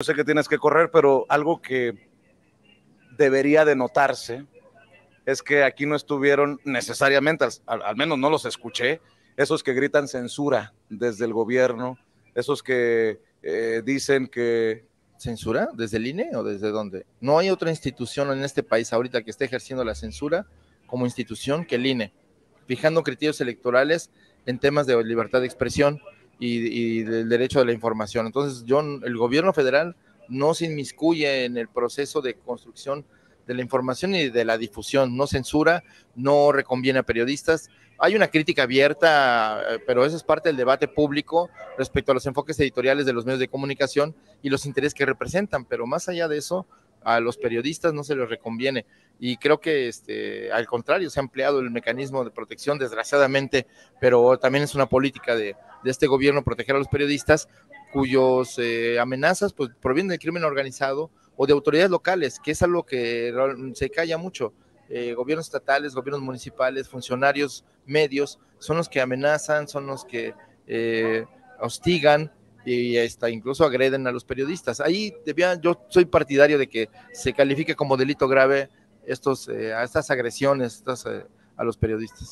Yo sé que tienes que correr, pero algo que debería de notarse es que aquí no estuvieron necesariamente, al, menos no los escuché, esos que gritan censura desde el gobierno, esos que eh, dicen que... ¿Censura? ¿Desde el INE o desde dónde? No hay otra institución en este país ahorita que esté ejerciendo la censura como institución que el INE, fijando criterios electorales en temas de libertad de expresión y, del derecho a la información. Entonces, yo, el gobierno federal no se inmiscuye en el proceso de construcción de la información y de la difusión, no censura, no reconviene a periodistas, hay una crítica abierta, eh, pero eso es parte del debate público respecto a los enfoques editoriales de los medios de comunicación y los intereses que representan, pero más allá de eso, a los periodistas no se les reconviene. Y creo que este, al contrario, se ha empleado el mecanismo de protección, desgraciadamente, pero también es una política de, de este gobierno proteger a los periodistas cuyos eh, amenazas pues, provienen del crimen organizado o de autoridades locales, que es algo que se calla mucho eh, gobiernos estatales, gobiernos municipales, funcionarios medios, son los que amenazan, son los que eh, hostigan y hasta incluso agreden a los periodistas. Ahí debía, yo soy partidario de que se califique como delito grave estos, estas agresiones estas, a los periodistas.